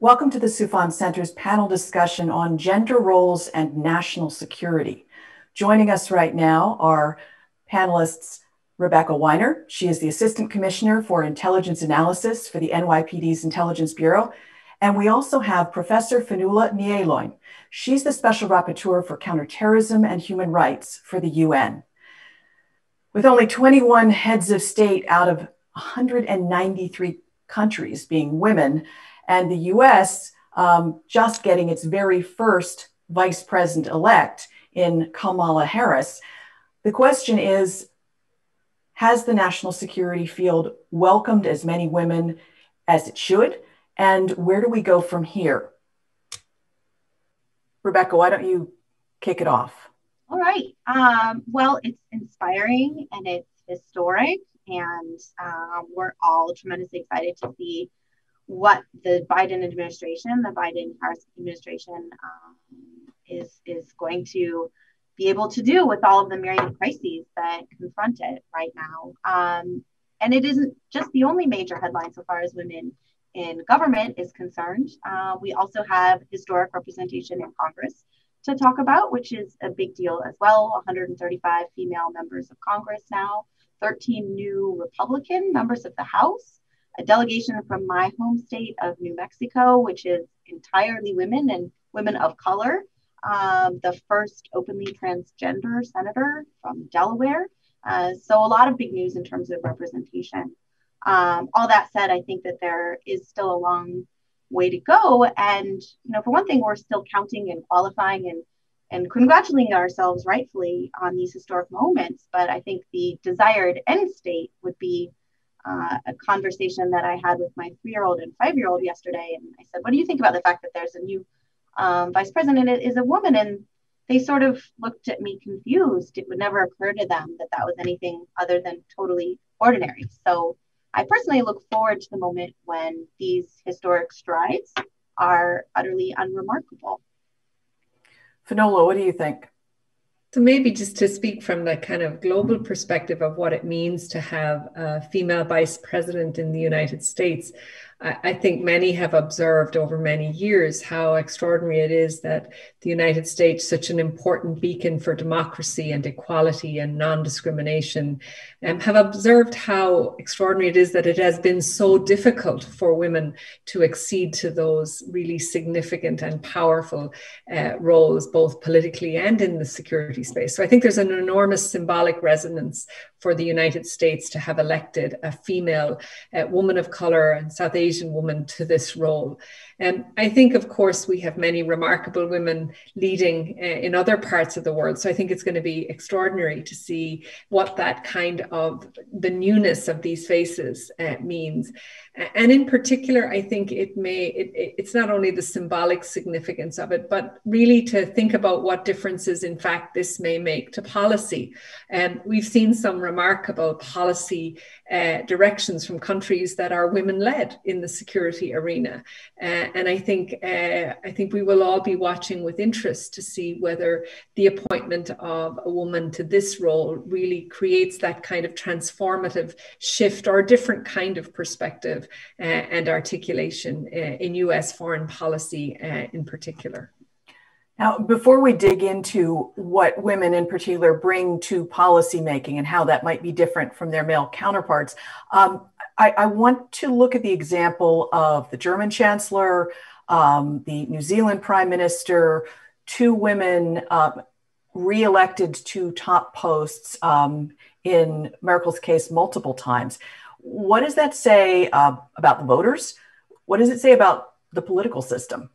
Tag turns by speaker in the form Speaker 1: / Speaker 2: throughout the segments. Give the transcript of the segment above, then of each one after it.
Speaker 1: Welcome to the Soufan Center's panel discussion on gender roles and national security. Joining us right now are panelists Rebecca Weiner. She is the Assistant Commissioner for Intelligence Analysis for the NYPD's Intelligence Bureau. And we also have Professor Fionnuala Ní Aoláin. She's the Special Rapporteur for Counterterrorism and Human Rights for the UN. With only 21 heads of state out of 193 countries being women, and the US um, just getting its very first vice president elect in Kamala Harris. The question is Has the national security field welcomed as many women as it should? And where do we go from here? Rebecca, why don't you kick it off?
Speaker 2: All right. Um, well, it's inspiring and it's historic, and um, we're all tremendously excited to see what the Biden administration, the Biden Harris administration, um, is is going to be able to do with all of the myriad crises that confront it right now. Um, and it isn't just the only major headline so far as women in government is concerned. Uh, we also have historic representation in Congress to talk about, which is a big deal as well. 135 female members of Congress now, 13 new Republican members of the House, a delegation from my home state of New Mexico, which is entirely women and women of color. Um, the first openly transgender senator from Delaware. Uh, so, a lot of big news in terms of representation. Um, all that said, I think that there is still a long way to go. And, you know, for one thing, we're still counting and qualifying and and congratulating ourselves rightfully on these historic moments. But I think the desired end state would be uh, a conversation that I had with my three year old and five year old yesterday. And I said, What do you think about the fact that there's a new um, vice president is a woman? And they sort of looked at me confused. It would never occur to them that that was anything other than totally ordinary. So I personally look forward to the moment when these historic strides are utterly unremarkable.
Speaker 1: Fionnuala, what do you think?
Speaker 3: So maybe just to speak from the kind of global perspective of what it means to have a female vice president in the United States, I think many have observed over many years how extraordinary it is that the United States, such an important beacon for democracy and equality and non discrimination, um, have observed how extraordinary it is that it has been so difficult for women to accede to those really significant and powerful uh, roles, both politically and in the security space. So I think there's an enormous symbolic resonance for the United States to have elected a female uh, woman of color and South Asian woman to this role. And I think, of course, we have many remarkable women leading uh, in other parts of the world. So I think it's going to be extraordinary to see what that kind of the newness of these faces uh, means. And in particular, I think it may, it, it's not only the symbolic significance of it, but really to think about what differences, in fact, this may make to policy. And we've seen some remarkable policy uh, directions from countries that are women led in the security arena. Uh, and I think uh, I think we will all be watching with interest to see whether the appointment of a woman to this role really creates that kind of transformative shift or a different kind of perspective uh, and articulation uh, in U.S. foreign policy in particular.
Speaker 1: Now, before we dig into what women in particular bring to policymaking and how that might be different from their male counterparts, um, I, I, want to look at the example of the German chancellor, um, the New Zealand prime minister, two women um, re-elected to top posts um, in Merkel's case multiple times. What does that say uh, about the voters? What does it say about the political system?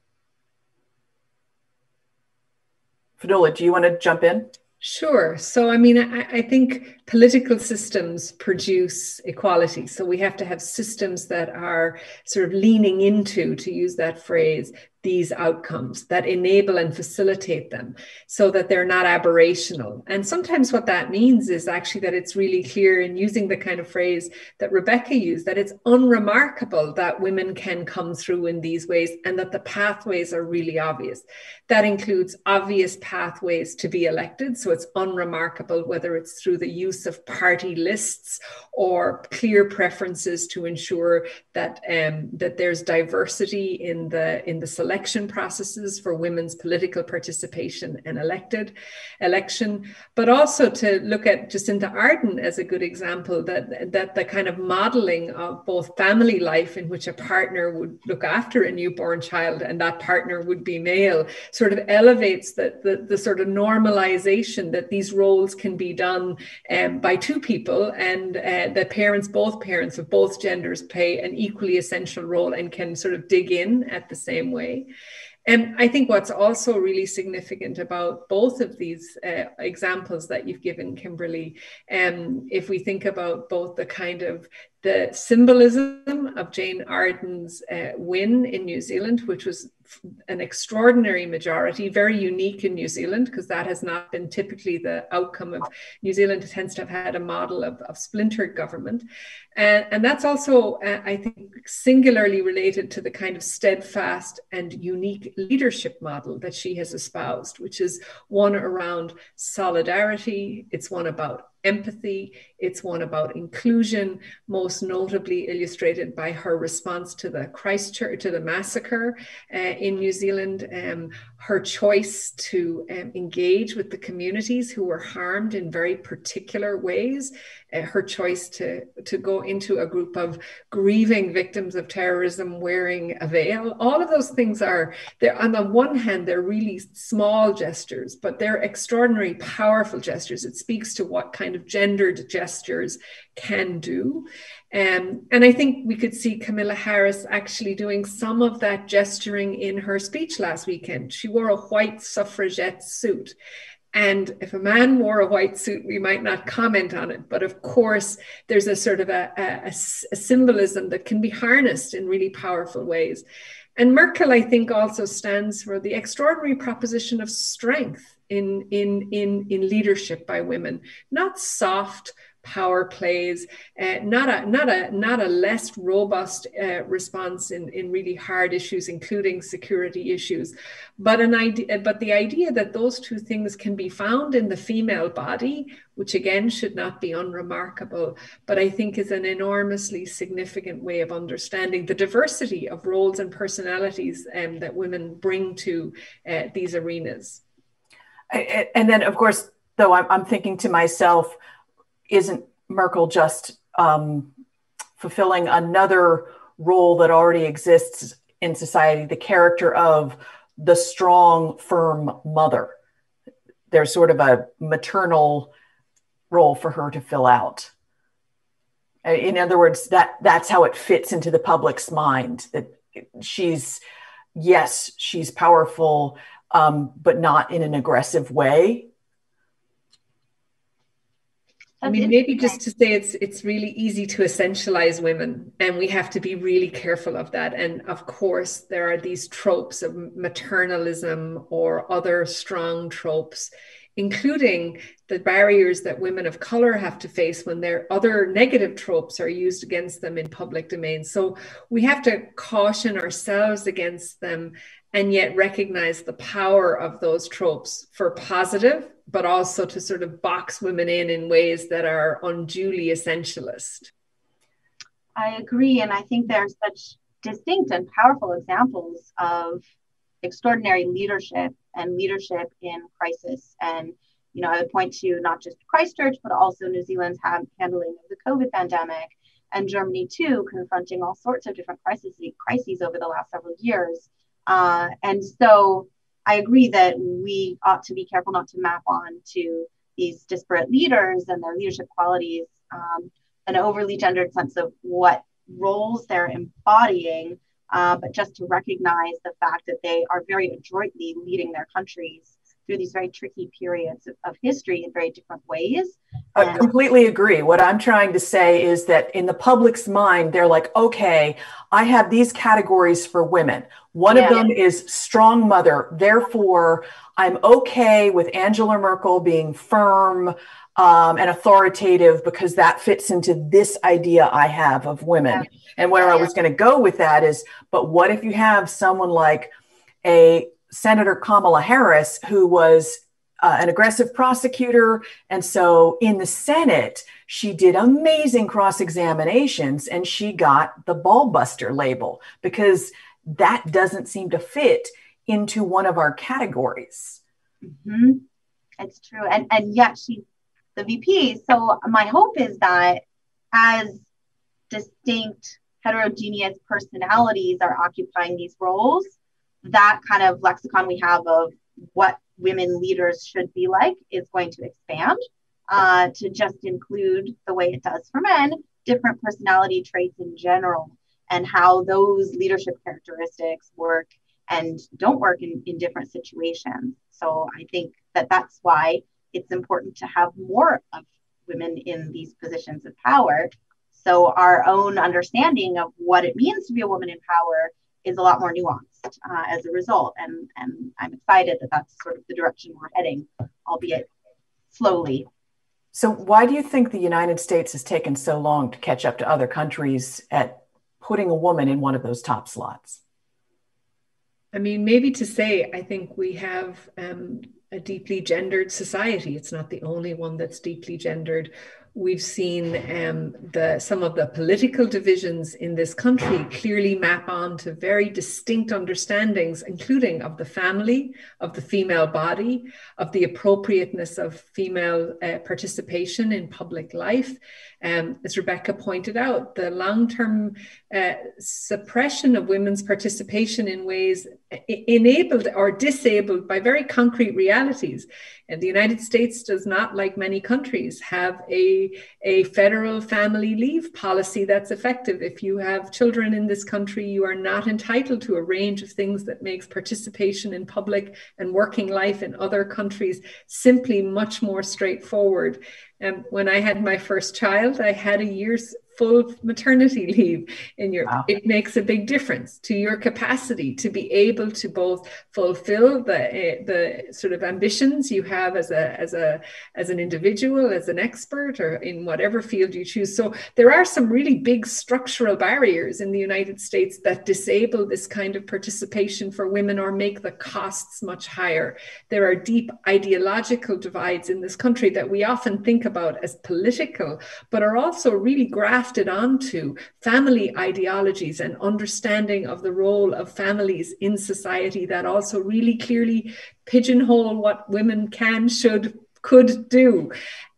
Speaker 1: Fionnuala, do you want to jump in?
Speaker 3: Sure. So, I mean, I, I, think political systems produce equality. So, we have to have systems that are sort of leaning into, to use that phrase, these outcomes, that enable and facilitate them so that they're not aberrational. And sometimes what that means is actually that it's really clear in using the kind of phrase that Rebecca used, that it's unremarkable that women can come through in these ways and that the pathways are really obvious. That includes obvious pathways to be elected. So it's unremarkable whether it's through the use of party lists or clear preferences to ensure that, um, that there's diversity in the, in the selection election processes for women's political participation and elected election, but also to look at Jacinda Ardern as a good example that, that the kind of modeling of both family life in which a partner would look after a newborn child and that partner would be male sort of elevates the, the, the sort of normalization that these roles can be done um, by two people and uh, that parents, both parents of both genders play an equally essential role and can sort of dig in at the same way. And I think what's also really significant about both of these uh, examples that you've given, Kimberly, um, if we think about both the kind of the symbolism of Jane Ardern's uh, win in New Zealand, which was an extraordinary majority, very unique in New Zealand, because that has not been typically the outcome of New Zealand. It tends to have had a model of, of splintered government. And, and that's also, uh, I think, singularly related to the kind of steadfast and unique leadership model that she has espoused, which is one around solidarity, it's one about empathy. It's one about inclusion, most notably illustrated by her response to the Christchurch, to the massacre uh, in New Zealand, um, her choice to um, engage with the communities who were harmed in very particular ways, uh, her choice to, to go into a group of grieving victims of terrorism wearing a veil. All of those things are, they're on the one hand, they're really small gestures, but they're extraordinary, powerful gestures. It speaks to what kind of gendered gestures can do. Um, and I think we could see Kamala Harris actually doing some of that gesturing in her speech last weekend. She wore a white suffragette suit. And if a man wore a white suit, we might not comment on it. But of course, there's a sort of a, a, a symbolism that can be harnessed in really powerful ways. And Merkel, I think, also stands for the extraordinary proposition of strength in, in, in, in leadership by women, not soft, power plays, uh, not a not a not a less robust uh, response in, in really hard issues, including security issues, but an idea. But the idea that those two things can be found in the female body, which again should not be unremarkable, but I think is an enormously significant way of understanding the diversity of roles and personalities um, that women bring to uh, these arenas.
Speaker 1: And then, of course, though I'm thinking to myself isn't Merkel just um, fulfilling another role that already exists in society, the character of the strong, firm mother? There's sort of a maternal role for her to fill out. In other words, that that's how it fits into the public's mind. That she's, yes, she's powerful, um, but not in an aggressive way.
Speaker 3: I mean, maybe just to say it's it's really easy to essentialize women, and we have to be really careful of that. And of course, there are these tropes of maternalism or other strong tropes, including the barriers that women of color have to face when their other negative tropes are used against them in public domain. So we have to caution ourselves against them and yet recognize the power of those tropes for positive but also to sort of box women in in ways that are unduly essentialist.
Speaker 2: I agree. And I think there are such distinct and powerful examples of extraordinary leadership and leadership in crisis. And, you know, I would point to not just Christchurch, but also New Zealand's handling of the COVID pandemic and Germany too, confronting all sorts of different crises, crises over the last several years. Uh, and so I agree that we ought to be careful not to map on to these disparate leaders and their leadership qualities um, an overly gendered sense of what roles they're embodying, uh, but just to recognize the fact that they are very adroitly leading their countries through these very tricky periods of, of history in very different ways.
Speaker 1: And I completely agree. What I'm trying to say is that in the public's mind, they're like, okay, I have these categories for women. One yeah. of them is strong mother. Therefore, I'm okay with Angela Merkel being firm um, and authoritative because that fits into this idea I have of women. Yeah. And where yeah. I was going to go with that is, but what if you have someone like a Senator Kamala Harris, who was uh, an aggressive prosecutor. And so in the Senate, she did amazing cross examinations and she got the ballbuster label because that doesn't seem to fit into one of our categories.
Speaker 2: Mm-hmm. It's true. And, and yet she's the VP. So my hope is that as distinct heterogeneous personalities are occupying these roles, that kind of lexicon we have of what women leaders should be like is going to expand uh, to just include the way it does for men, different personality traits in general, and how those leadership characteristics work and don't work in, in different situations. So I think that that's why it's important to have more of women in these positions of power. So our own understanding of what it means to be a woman in power is a lot more nuanced uh, as a result. And, and I'm excited that that's sort of the direction we're heading, albeit slowly.
Speaker 1: So, why do you think the United States has taken so long to catch up to other countries at putting a woman in one of those top slots?
Speaker 3: I mean, maybe to say, I think we have um, a deeply gendered society. It's not the only one that's deeply gendered. We've seen um, the, some of the political divisions in this country clearly map on to very distinct understandings, including of the family, of the female body, of the appropriateness of female uh, participation in public life. Um, as Rebecca pointed out, the long term uh, suppression of women's participation in ways enabled or disabled by very concrete realities. And the United States does not, like many countries, have a, a federal family leave policy that's effective. If you have children in this country, you are not entitled to a range of things that makes participation in public and working life in other countries simply much more straightforward. Um, when I had my first child, I had a year's full maternity leave in your wow. it makes a big difference to your capacity to be able to both fulfill the uh, the sort of ambitions you have as a as a as an individual as an expert or in whatever field you choose so there are some really big structural barriers in the United States that disable this kind of participation for women or make the costs much higher there are deep ideological divides in this country that we often think about as political but are also really graphic grafted onto family ideologies and understanding of the role of families in society that also really clearly pigeonhole what women can, should, could do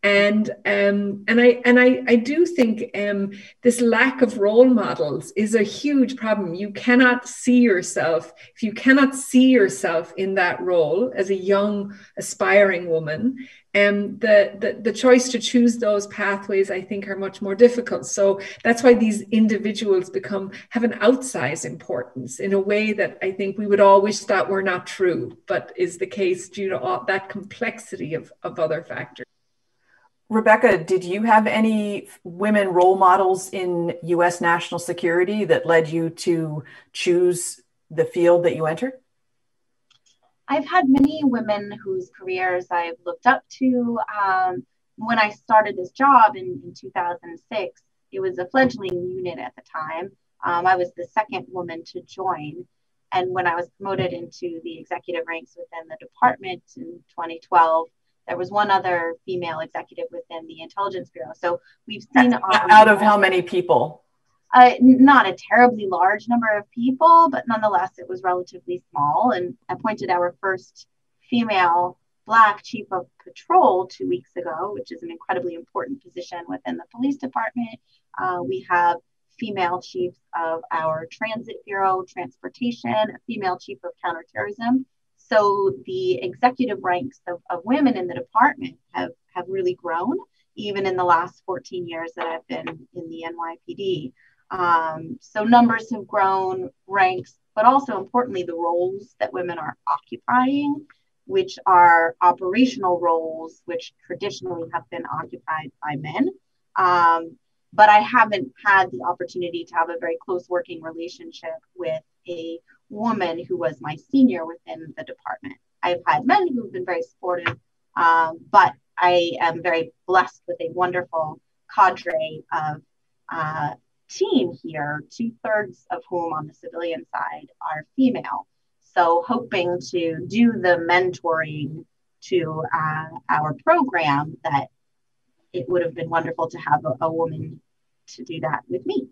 Speaker 3: and um, and I and I, I do think um, this lack of role models is a huge problem. You cannot see yourself if you cannot see yourself in that role as a young aspiring woman. And um, the, the the choice to choose those pathways, I think, are much more difficult. So that's why these individuals become have an outsized importance in a way that I think we would all wish that were not true, but is the case due to all that complexity of, of other factors.
Speaker 1: Rebecca, did you have any women role models in US national security that led you to choose the field that you entered?
Speaker 2: I've had many women whose careers I've looked up to. Um, when I started this job in, in 2006, it was a fledgling unit at the time. Um, I was the second woman to join. And when I was promoted into the executive ranks within the department in 2012, there was one other female executive within the intelligence bureau. So we've seen
Speaker 1: out of how many people?
Speaker 2: Uh, not a terribly large number of people, but nonetheless, it was relatively small. And appointed our first female Black chief of patrol two weeks ago, which is an incredibly important position within the police department. Uh, we have female chiefs of our transit bureau, transportation, a female chief of counterterrorism, so the executive ranks of, of women in the department have, have really grown, even in the last 14 years that I've been in the NYPD. Um, so numbers have grown, ranks, but also importantly, the roles that women are occupying which are operational roles, which traditionally have been occupied by men. Um, but I haven't had the opportunity to have a very close working relationship with a woman who was my senior within the department. I've had men who've been very supportive, um, but I am very blessed with a wonderful cadre of uh, team here, two thirds of whom on the civilian side are female. So, hoping to do the mentoring to uh, our program, that it would have been wonderful to have a, a woman to do that with me.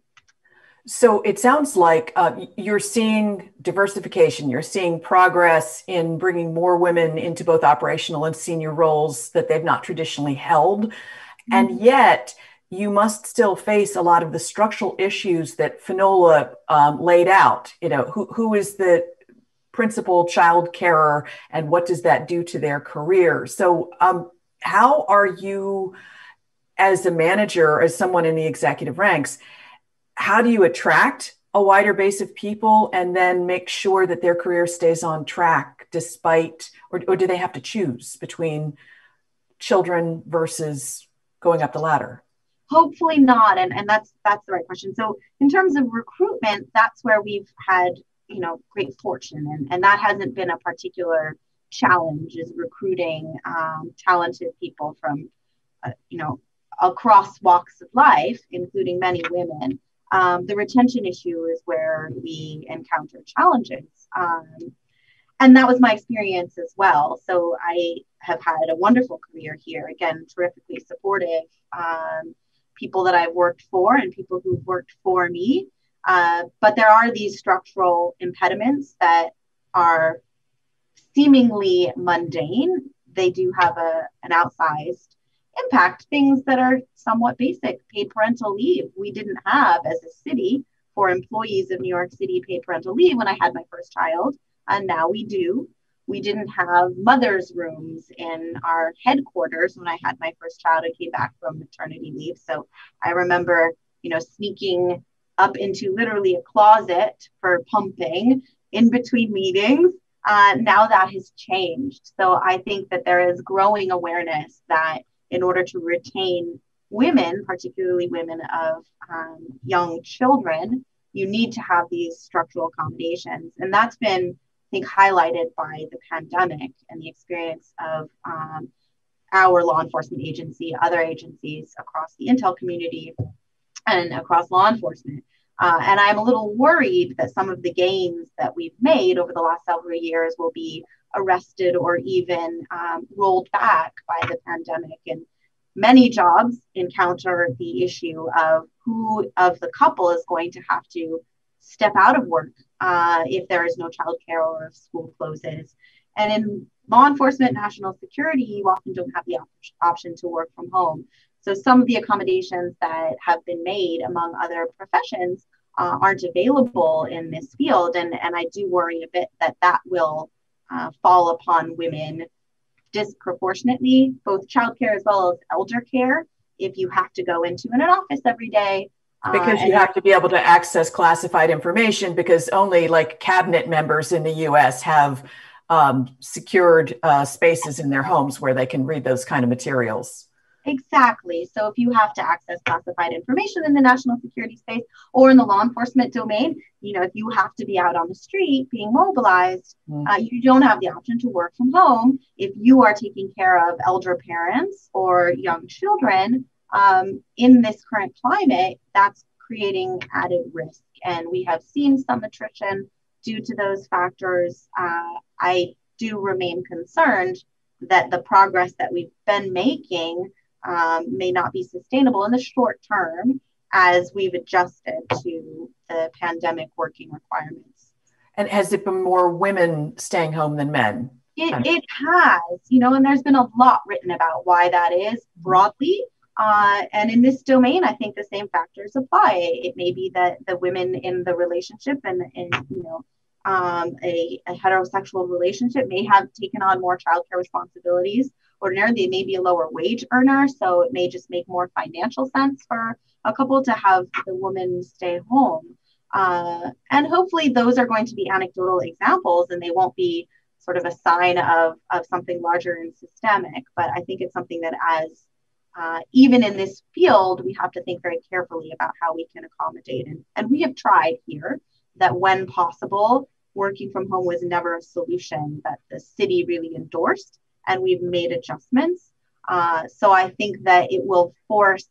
Speaker 1: So it sounds like uh, you're seeing diversification, you're seeing progress in bringing more women into both operational and senior roles that they've not traditionally held. Mm-hmm. And yet, you must still face a lot of the structural issues that Fionnuala um, laid out. You know, who, who is the principal child carer and what does that do to their career? So, um, how are you, as a manager, as someone in the executive ranks, how do you attract a wider base of people and then make sure that their career stays on track despite, or, or do they have to choose between children versus going up the ladder?
Speaker 2: Hopefully not, and, and that's that's the right question. So in terms of recruitment, that's where we've had you know great fortune, and, and that hasn't been a particular challenge is recruiting um, talented people from uh, you know across walks of life, including many women. Um, the retention issue is where we encounter challenges. Um, and that was my experience as well. So I have had a wonderful career here, again, terrifically supportive um, people that I've worked for and people who've worked for me. Uh, but there are these structural impediments that are seemingly mundane. They do have a, an outsized impact things that are somewhat basic. Paid parental leave. We didn't have as a city for employees of New York City paid parental leave when I had my first child, and now we do. We didn't have mother's rooms in our headquarters when I had my first child and came back from maternity leave. So I remember, you know, sneaking up into literally a closet for pumping in between meetings. Uh, now that has changed. So I think that there is growing awareness that in order to retain women, particularly women of um, young children, you need to have these structural accommodations. And that's been, think, highlighted by the pandemic and the experience of um, our law enforcement agency, other agencies across the intel community, and across law enforcement. Uh, and I'm a little worried that some of the gains that we've made over the last several years will be arrested or even um, rolled back by the pandemic. And many jobs encounter the issue of who of the couple is going to have to step out of work uh, if there is no childcare or if school closes. And in law enforcement, national security, you often don't have the op- option to work from home. So some of the accommodations that have been made among other professions uh, aren't available in this field. And, and I do worry a bit that that will uh, fall upon women disproportionately, both childcare as well as elder care, if you have to go into an office every day.
Speaker 1: Because uh, you have to be able to access classified information because only like cabinet members in the US have um, secured uh, spaces in their homes where they can read those kind of materials.
Speaker 2: Exactly. So if you have to access classified information in the national security space or in the law enforcement domain, you know, if you have to be out on the street being mobilized, mm-hmm. uh, you don't have the option to work from home. If you are taking care of elder parents or young children um, in this current climate, that's creating added risk. And we have seen some attrition due to those factors. Uh, I do remain concerned that the progress that we've been making um, may not be sustainable in the short term as we've adjusted to the pandemic working requirements.
Speaker 1: And has it been more women staying home than men?
Speaker 2: It, it has, you know, and there's been a lot written about why that is broadly. Uh, and in this domain, I think the same factors apply. It may be that the women in the relationship and, and you know, um, a, a heterosexual relationship may have taken on more childcare responsibilities ordinarily they may be a lower wage earner, so it may just make more financial sense for a couple to have the woman stay home. Uh, and hopefully those are going to be anecdotal examples and they won't be sort of a sign of, of something larger and systemic. But I think it's something that, as uh, even in this field, we have to think very carefully about how we can accommodate. And, and we have tried here that when possible, working from home was never a solution that the city really endorsed, and we've made adjustments. Uh, so I think that it will force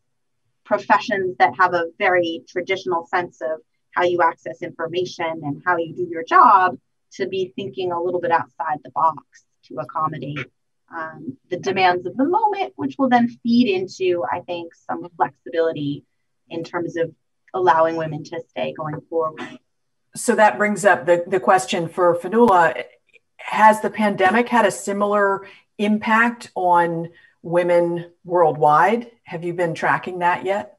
Speaker 2: professions that have a very traditional sense of how you access information and how you do your job to be thinking a little bit outside the box to accommodate um, the demands of the moment, which will then feed into, I think, some flexibility in terms of allowing women to stay going forward.
Speaker 1: So that brings up the, the question for Fionnuala Has the pandemic had a similar impact on women worldwide? Have you been tracking that yet?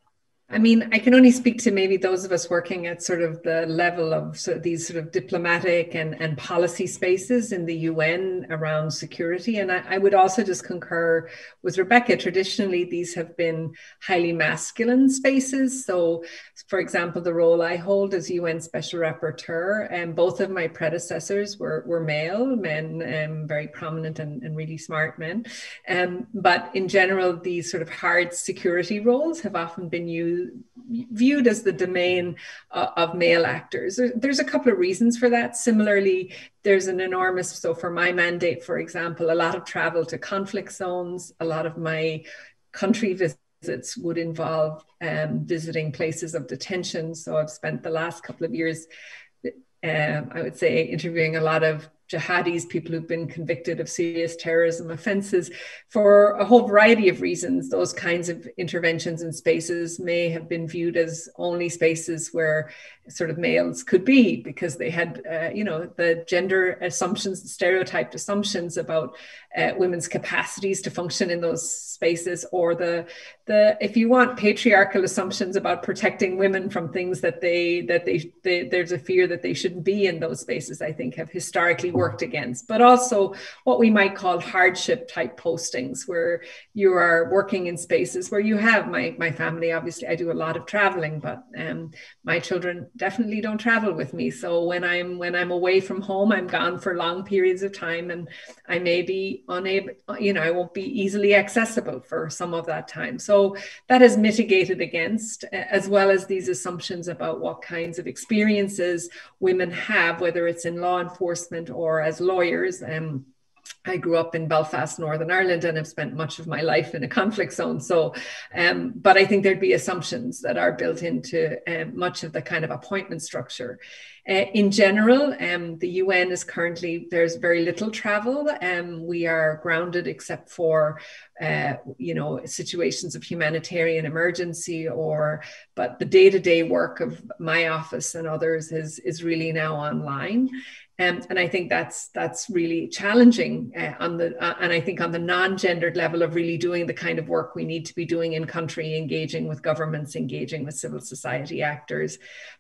Speaker 3: I mean, I can only speak to maybe those of us working at sort of the level of, sort of these sort of diplomatic and, and policy spaces in the UN around security. And I, I, would also just concur with Rebecca. Traditionally, these have been highly masculine spaces. So, for example, the role I hold as UN Special Rapporteur, and both of my predecessors were, were male men, um, very prominent and, and really smart men. Um, but in general, these sort of hard security roles have often been used viewed as the domain uh, of male actors. There's a couple of reasons for that. Similarly, there's an enormous, so for my mandate, for example, a lot of travel to conflict zones, a lot of my country visits would involve um, visiting places of detention. So I've spent the last couple of years, um, I would say, interviewing a lot of jihadis, people who've been convicted of serious terrorism offenses, for a whole variety of reasons. Those kinds of interventions and spaces may have been viewed as only spaces where sort of males could be because they had, uh, you know, the gender assumptions, stereotyped assumptions about uh, women's capacities to function in those spaces, or the the if you want patriarchal assumptions about protecting women from things that they that they, they there's a fear that they shouldn't be in those spaces. I think have historically worked against, but also what we might call hardship type postings, where you are working in spaces where you have my my family. Obviously, I do a lot of traveling, but um, my children definitely don't travel with me. So when I'm when I'm away from home, I'm gone for long periods of time, and I may be unable, you know, I won't be easily accessible for some of that time. So that is mitigated against, as well as these assumptions about what kinds of experiences women have, whether it's in law enforcement or as lawyers. Um, I grew up in Belfast, Northern Ireland, and have spent much of my life in a conflict zone. So, um, but I think there'd be assumptions that are built into um, much of the kind of appointment structure. Uh, in general, um, the UN is currently, there's very little travel. Um, we are grounded except for, uh, you know, situations of humanitarian emergency or, but the day to day work of my office and others is, is really now online. Um, and I think that's that's really challenging uh, on the uh, and I think on the non-gendered level of really doing the kind of work we need to be doing in country, engaging with governments, engaging with civil society actors.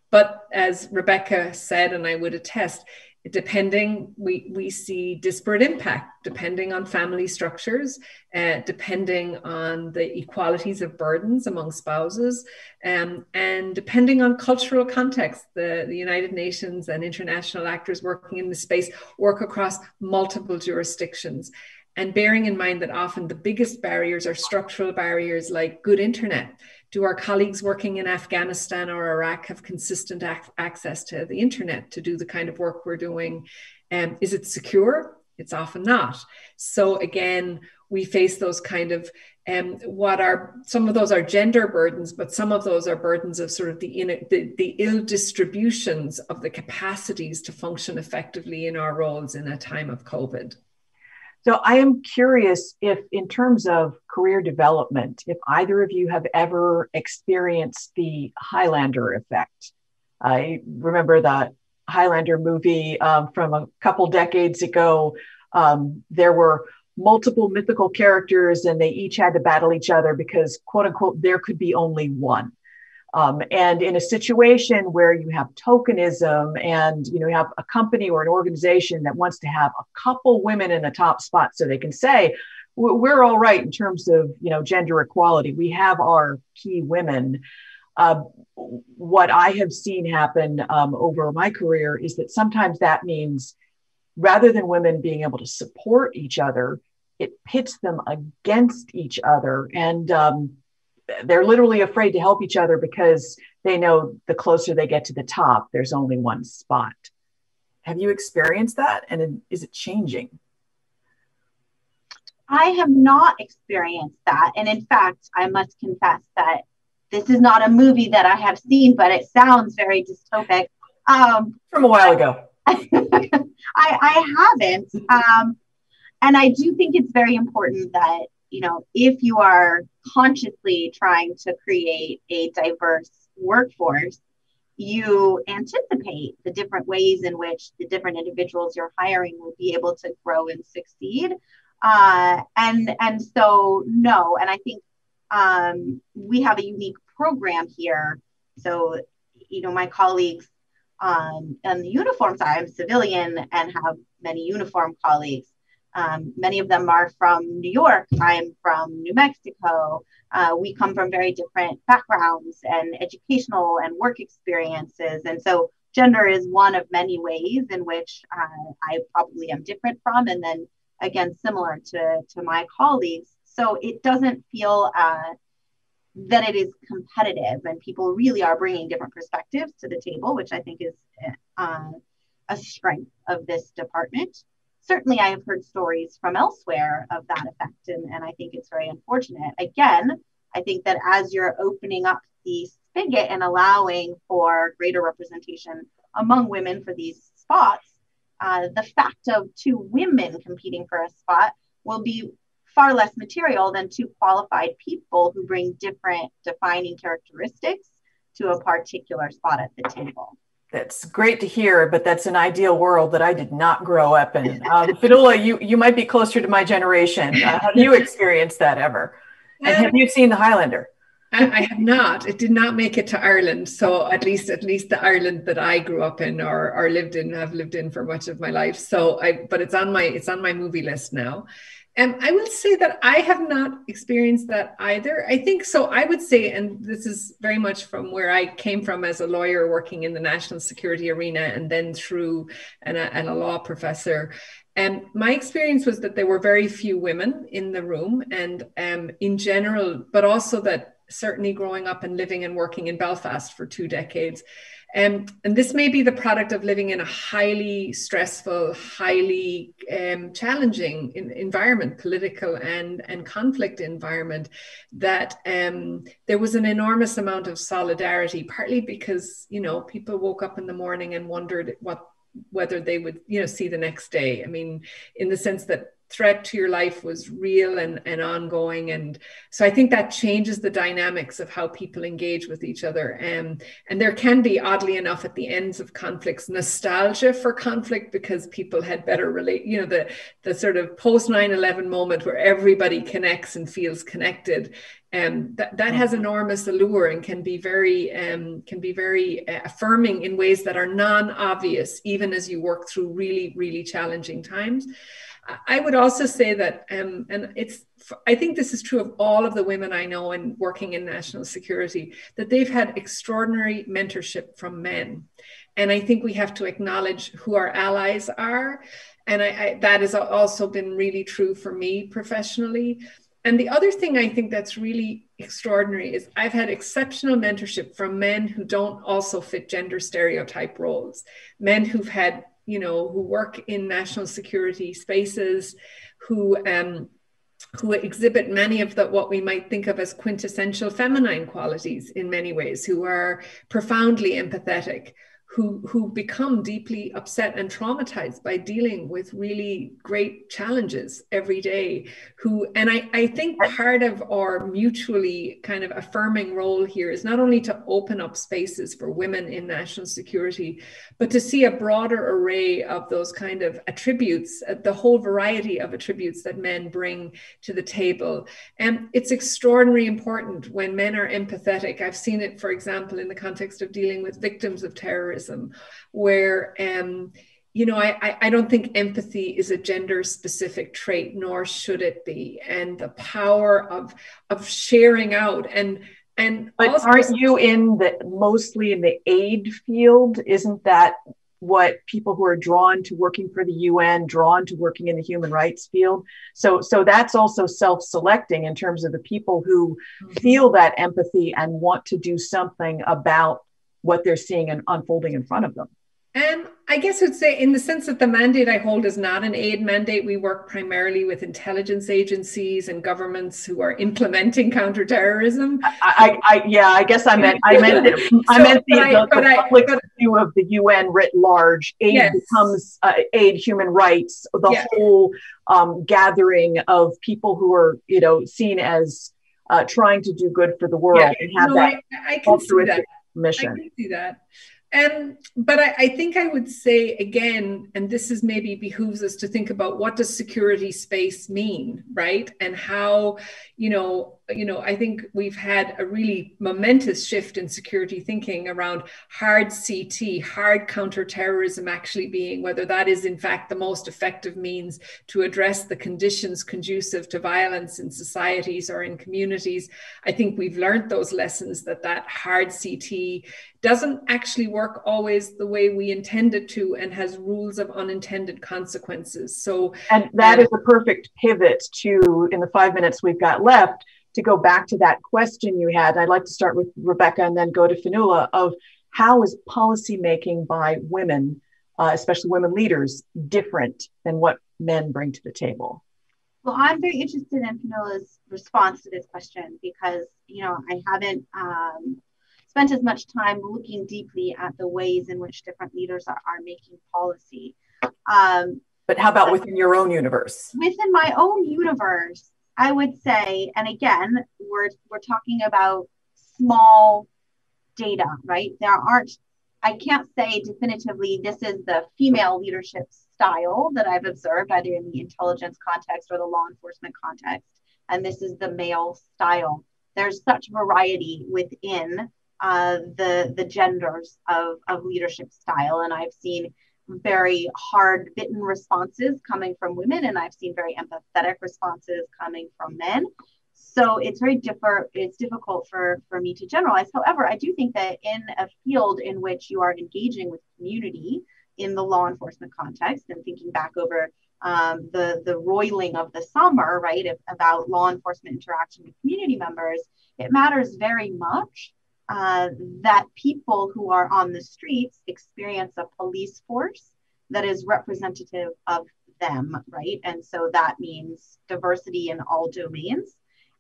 Speaker 3: But as Rebecca said, and I would attest, depending we we see disparate impact depending on family structures uh, depending on the equalities of burdens among spouses um, and depending on cultural context the, the united nations and international actors working in the space work across multiple jurisdictions. And bearing in mind that often the biggest barriers are structural barriers like good internet do our colleagues working in Afghanistan or Iraq have consistent ac- access to the internet to do the kind of work we're doing? Um, is it secure? It's often not. So again, we face those kind of um, what are some of those are gender burdens, but some of those are burdens of sort of the, the the ill distributions of the capacities to function effectively in our roles in a time of COVID.
Speaker 1: So I am curious if, in terms of career development, if either of you have ever experienced the Highlander effect. I remember the Highlander movie um, from a couple decades ago. Um, there were multiple mythical characters, and they each had to battle each other because, quote unquote, there could be only one. Um, and in a situation where you have tokenism and you know you have a company or an organization that wants to have a couple women in the top spot so they can say we're all right in terms of you know gender equality we have our key women uh, what i have seen happen um, over my career is that sometimes that means rather than women being able to support each other, it pits them against each other. And um, they're literally afraid to help each other because they know the closer they get to the top, there's only one spot. Have you experienced that? And is it changing?
Speaker 2: I have not experienced that. And in fact, I must confess that this is not a movie that I have seen, but it sounds very dystopic.
Speaker 1: Um, From a while ago.
Speaker 2: I, I haven't. Um, and I do think it's very important that, you know, if you are consciously trying to create a diverse workforce, you anticipate the different ways in which the different individuals you're hiring will be able to grow and succeed. Uh, and and so no, and I think um, we have a unique program here. So you know, my colleagues um, on the uniform side, I'm civilian and have many uniform colleagues. Um, many of them are from New York. I'm from New Mexico. Uh, we come from very different backgrounds and educational and work experiences. And so, gender is one of many ways in which uh, I probably am different from, and then again, similar to, to my colleagues. So, it doesn't feel uh, that it is competitive, and people really are bringing different perspectives to the table, which I think is uh, a strength of this department certainly I have heard stories from elsewhere of that effect, and, and I think it's very unfortunate. Again, I think that as you're opening up the spigot and allowing for greater representation among women for these spots, uh, the fact of two women competing for a spot will be far less material than two qualified people who bring different defining characteristics to a particular spot at the table
Speaker 1: that's great to hear, but that's an ideal world that I did not grow up in. Um, Fionnuala, you you might be closer to my generation. Uh, have you experienced that ever? And have you seen The Highlander?
Speaker 3: I, I, have not. It did not make it to Ireland. So at least at least the Ireland that I grew up in or, or lived in, have lived in for much of my life. So I but it's on my it's on my movie list now. And I will say that I have not experienced that either. I think so. I would say, and this is very much from where I came from as a lawyer working in the national security arena and then through and a, and a law professor. And my experience was that there were very few women in the room and um, in general, but also that certainly growing up and living and working in Belfast for two decades, um, and this may be the product of living in a highly stressful, highly um, challenging in, environment, political and, and conflict environment, that um, there was an enormous amount of solidarity, partly because, you know, people woke up in the morning and wondered what whether they would, you know, see the next day. I mean, in the sense that threat to your life was real and, and ongoing. And so I think that changes the dynamics of how people engage with each other. Um, and there can be, oddly enough, at the ends of conflicts, nostalgia for conflict because people had better relate, you know, the, the sort of post 9 11 moment where everybody connects and feels connected. Um, that, that has mm-hmm. enormous allure and can be very um, can be very uh, affirming in ways that are non-obvious even as you work through really really challenging times I would also say that, um, and it's, I think this is true of all of the women I know and working in national security, that they've had extraordinary mentorship from men. And I think we have to acknowledge who our allies are. And I, I, that has also been really true for me professionally. And the other thing I think that's really extraordinary is I've had exceptional mentorship from men who don't also fit gender stereotype roles, men who've had you know, who work in national security spaces, who um, who exhibit many of the what we might think of as quintessential feminine qualities in many ways, who are profoundly empathetic, who who become deeply upset and traumatized by dealing with really great challenges every day who and I, I think part of our mutually kind of affirming role here is not only to open up spaces for women in national security but to see a broader array of those kind of attributes uh, the whole variety of attributes that men bring to the table. And it's extraordinarily important when men are empathetic. I've seen it for example in the context of dealing with victims of terrorism where um, you know I, I don't think empathy is a gender specific trait nor should it be and the power of of sharing out and and
Speaker 1: but aren't you in the mostly in the aid field isn't that what people who are drawn to working for the UN, drawn to working in the human rights field. So, so that's also self-selecting in terms of the people who mm-hmm. feel that empathy and want to do something about what they're seeing and unfolding in front of them.
Speaker 3: Um, I guess I'd say, in the sense that the mandate I hold is not an aid mandate, we work primarily with intelligence agencies and governments who are implementing counterterrorism.
Speaker 1: I, I, I yeah, I guess I meant I meant the, so, I meant the, the, the I, public but, view of the UN writ large. Aid yes. becomes uh, aid human rights. The yeah. whole um, gathering of people who are you know seen as uh, trying to do good for the world yeah. and have no, that
Speaker 3: I, I can see that. mission. I can see that. Um, but I, I, think I would say again, and this is maybe behooves us to think about what does security space mean, right? And how, you know, you know, I think we've had a really momentous shift in security thinking around hard CT, hard counterterrorism actually being whether that is in fact the most effective means to address the conditions conducive to violence in societies or in communities. I think we've learned those lessons that that hard CT doesn't actually work always the way we intend it to and has rules of unintended consequences. So,
Speaker 1: and that um, is a perfect pivot to in the five minutes we've got left to go back to that question you had, I'd like to start with Rebecca and then go to Fionnuala of how is policymaking by women, uh, especially women leaders, different than what men bring to the table?
Speaker 2: Well, I'm very interested in Fionnuala's response to this question because, you know, I haven't um, spent as much time looking deeply at the ways in which different leaders are, are making policy.
Speaker 1: Um, but how about within your own universe?
Speaker 2: Within my own universe, I would say, and again, we're we're talking about small data, right? There aren't I can't say definitively this is the female leadership style that I've observed either in the intelligence context or the law enforcement context, and this is the male style. There's such variety within uh, the the genders of, of leadership style, and I've seen very hard bitten responses coming from women and i've seen very empathetic responses coming from men. So it's very different it's difficult for for me to generalize. However i do think that in a field in which you are engaging with community in the law enforcement context and thinking back over um, the the roiling of the summer right if, about law enforcement interaction with community members it matters very much uh, that people who are on the streets experience a police force that is representative of them, right? And so that means diversity in all domains.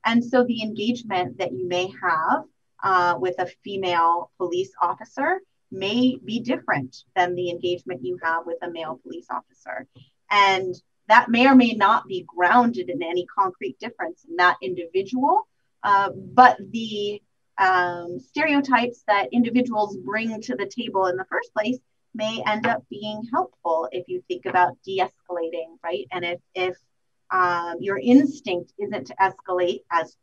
Speaker 2: And so the engagement that you may have uh, with a female police officer may be different than the engagement you have with a male police officer. And that may or may not be grounded in any concrete difference in that individual. Uh, but the um, stereotypes that individuals bring to the table in the first place may end up being helpful if you think about de-escalating, right? And if if um, your instinct isn't to escalate as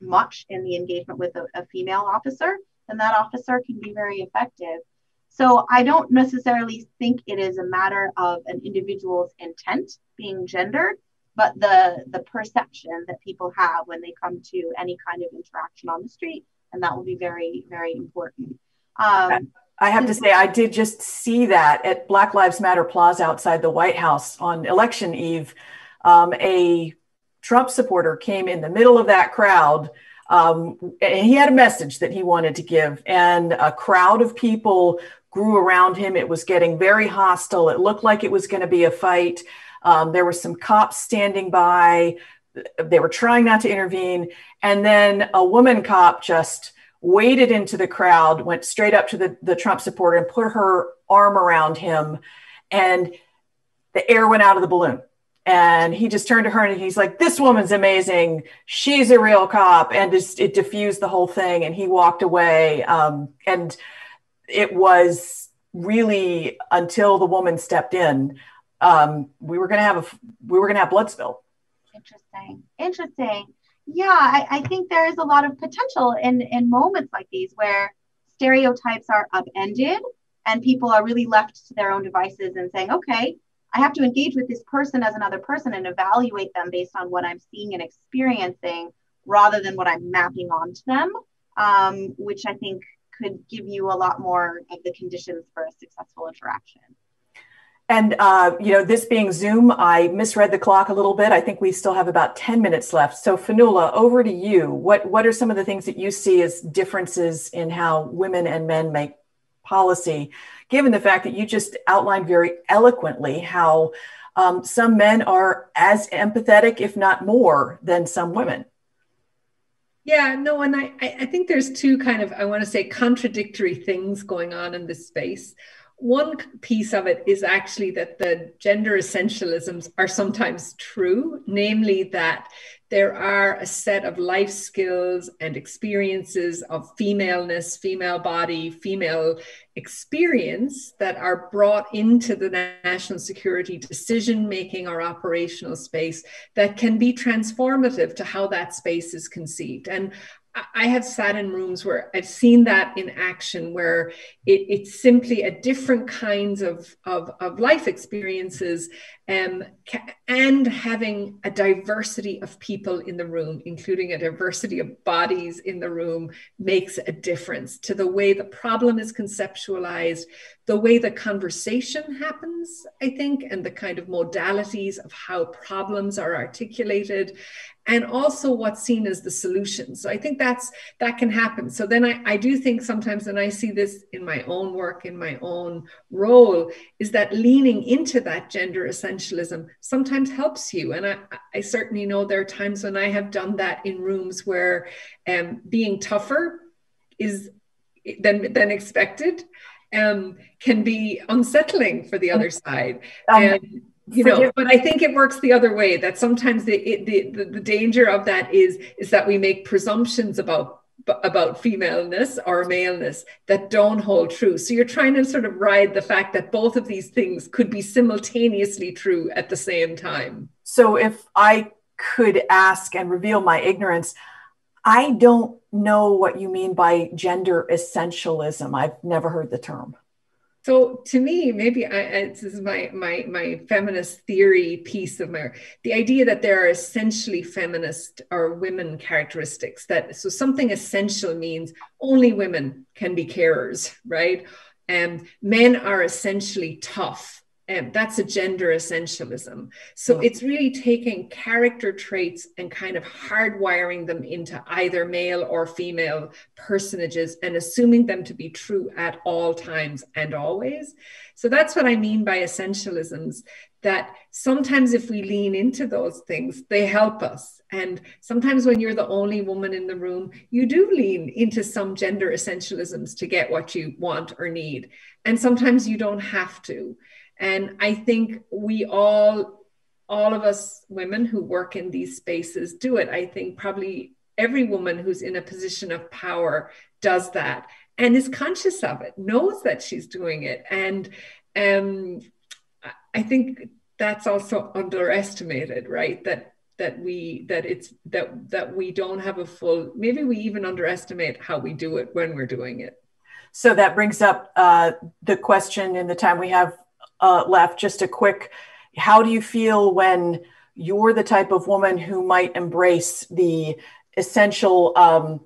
Speaker 2: much in the engagement with a, a female officer, then that officer can be very effective. So I don't necessarily think it is a matter of an individual's intent being gendered, but the the perception that people have when they come to any kind of interaction on the street and that will be very, very important. Um,
Speaker 1: I have to say, I did just see that at Black Lives Matter Plaza outside the White House on election eve. Um, a Trump supporter came in the middle of that crowd. Um, and he had a message that he wanted to give, and a crowd of people grew around him. It was getting very hostile. It looked like it was going to be a fight. Um, there were some cops standing by they were trying not to intervene. And then a woman cop just waded into the crowd, went straight up to the, the Trump supporter and put her arm around him. And the air went out of the balloon. And he just turned to her and he's like, This woman's amazing. She's a real cop. And just, it diffused the whole thing. And he walked away. Um, and it was really until the woman stepped in, um, we were going to have a we were going to have blood spill
Speaker 2: Interesting. Interesting. Yeah, I, I think there is a lot of potential in, in moments like these where stereotypes are upended and people are really left to their own devices and saying, okay, I have to engage with this person as another person and evaluate them based on what I'm seeing and experiencing rather than what I'm mapping onto them, um, which I think could give you a lot more of the conditions for a successful interaction.
Speaker 1: And, uh, you know, this being Zoom, I misread the clock a little bit. I think we still have about 10 minutes left. So, Fionnuala, over to you. What, what are some of the things that you see as differences in how women and men make policy, given the fact that you just outlined very eloquently how um, some men are as empathetic, if not more, than some women?
Speaker 3: Yeah, no, and I, I think there's two kind of, I want to say, contradictory things going on in this space. One piece of it is actually that the gender essentialisms are sometimes true, namely that there are a set of life skills and experiences of femaleness, female body, female experience that are brought into the national security decision making or operational space that can be transformative to how that space is conceived. And I have sat in rooms where I've seen that in action, where it, it's simply a different kinds of, of, of life experiences um, and having a diversity of people in the room, including a diversity of bodies in the room, makes a difference to the way the problem is conceptualized, the way the conversation happens, I think, and the kind of modalities of how problems are articulated and also what's seen as the solution. So i think that's that can happen. So then i, I do think sometimes and i see this in my own work in my own role is that leaning into that gender essentialism sometimes helps you. And i, I certainly know there are times when i have done that in rooms where um, being tougher is than than expected um, can be unsettling for the other side. Um, and you know but i think it works the other way that sometimes the, it, the, the the danger of that is is that we make presumptions about about femaleness or maleness that don't hold true. So you're trying to sort of ride the fact that both of these things could be simultaneously true at the same time.
Speaker 1: So if i could ask and reveal my ignorance i don't know what you mean by gender essentialism. I've never heard the term
Speaker 3: so to me, maybe I, this is my my my feminist theory piece of my the idea that there are essentially feminist or women characteristics that so something essential means only women can be carers, right? And men are essentially tough um, that's a gender essentialism. So it's really taking character traits and kind of hardwiring them into either male or female personages and assuming them to be true at all times and always. So that's what I mean by essentialisms that sometimes if we lean into those things, they help us. And sometimes when you're the only woman in the room, you do lean into some gender essentialisms to get what you want or need. And sometimes you don't have to. And I think we all, all of us women who work in these spaces do it. I think probably every woman who's in a position of power does that and is conscious of it, knows that she's doing it. And um, I think that's also underestimated, right? That that we that it's that that we don't have a full maybe we even underestimate how we do it when we're doing it
Speaker 1: so that brings up uh, the question in the time we have uh, left, just a quick how do you feel when you're the type of woman who might embrace the essential um,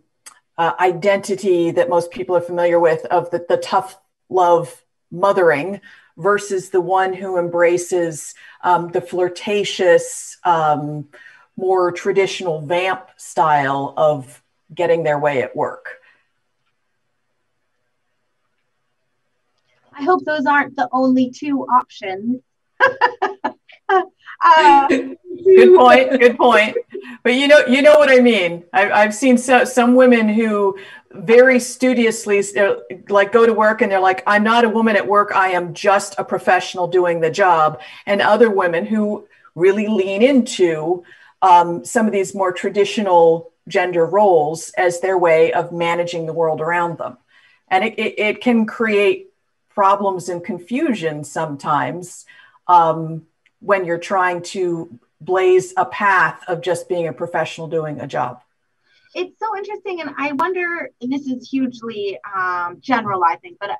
Speaker 1: uh, identity that most people are familiar with of the, the tough love mothering versus the one who embraces um, the flirtatious, um, more traditional vamp style of getting their way at work?
Speaker 2: I hope those aren't the only two options. uh,
Speaker 1: good point. Good point. But you know, you know what I mean. I, have seen so, some women who very studiously uh, like go to work and they're like, "I'm not a woman at work. I am just a professional doing the job." And other women who really lean into um, some of these more traditional gender roles as their way of managing the world around them, and it, it, it can create problems and confusion sometimes um, when you're trying to blaze a path of just being a professional doing a job.
Speaker 2: It's so interesting. And I wonder, and this is hugely um, generalizing, but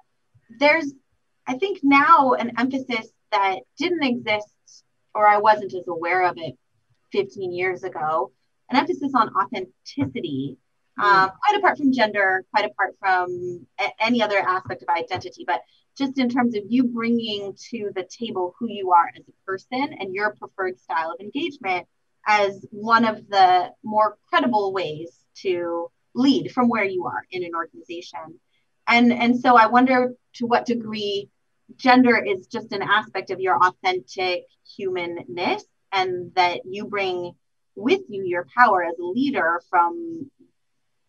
Speaker 2: there's, I think now an emphasis that didn't exist or I wasn't as aware of it 15 years ago, an emphasis on authenticity um, quite apart from gender, quite apart from a- any other aspect of identity. But just in terms of you bringing to the table who you are as a person and your preferred style of engagement as one of the more credible ways to lead from where you are in an organization. And, and so I wonder to what degree gender is just an aspect of your authentic humanness and that you bring with you your power as a leader from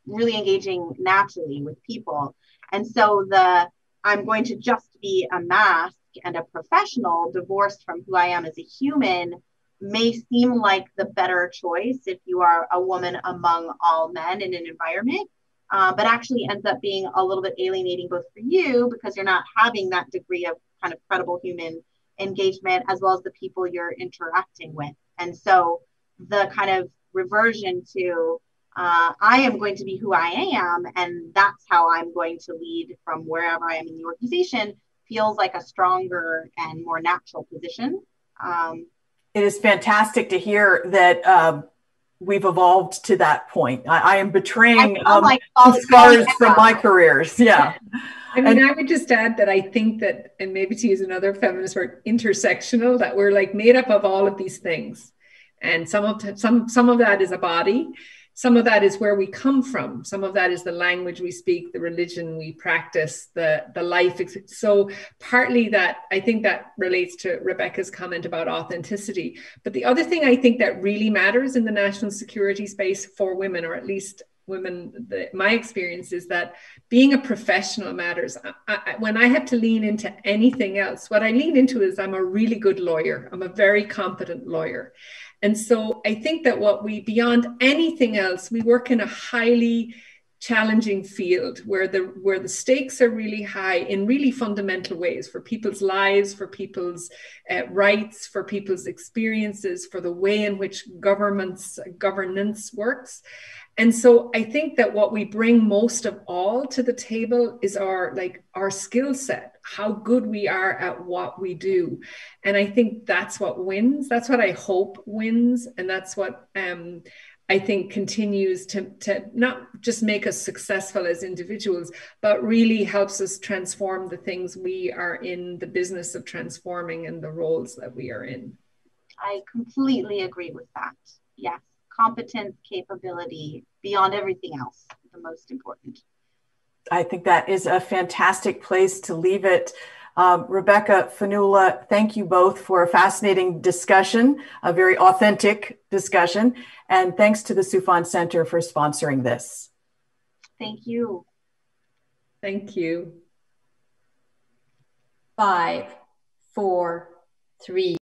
Speaker 2: really engaging naturally with people. And so the I'm going to just be a mask and a professional divorced from who I am as a human may seem like the better choice if you are a woman among all men in an environment, uh, but actually ends up being a little bit alienating both for you because you're not having that degree of kind of credible human engagement as well as the people you're interacting with. And so the kind of reversion to uh, I am going to be who I am, and that's how I'm going to lead from wherever I am in the organization feels like a stronger and more natural position. Um,
Speaker 1: it is fantastic to hear that uh, we've evolved to that point. I, I am betraying I um, like scars from my careers. Yeah.
Speaker 3: I mean, and, I would just add that I think that, and maybe to use another feminist word, intersectional, that we're like made up of all of these things. And some of some some of that is a body, some of that is where we come from. Some of that is the language we speak the religion we practice the the life so partly that i think that relates to rebecca's comment about authenticity. But the other thing i think that really matters in the national security space for women or at least women the, my experience is that being a professional matters. I, I, when i have to lean into anything else what i lean into is i'm a really good lawyer. I'm a very competent lawyer and so I think that what we, beyond anything else, we work in a highly challenging field where the where the stakes are really high in really fundamental ways for people's lives for people's uh, rights for people's experiences for the way in which governments governance works and so i think that what we bring most of all to the table is our like our skill set how good we are at what we do and i think that's what wins that's what i hope wins and that's what um I think continues to, to not just make us successful as individuals, but really helps us transform the things we are in the business of transforming and the roles that we are in.
Speaker 2: I completely agree with that. Yes competence, capability beyond everything else, the most important.
Speaker 1: I think that is a fantastic place to leave it. Um, Rebecca, Fionnuala, thank you both for a fascinating discussion, a very authentic discussion. And thanks to the Soufan Center for sponsoring this.
Speaker 2: Thank you.
Speaker 3: Thank you.
Speaker 4: Five, four, three.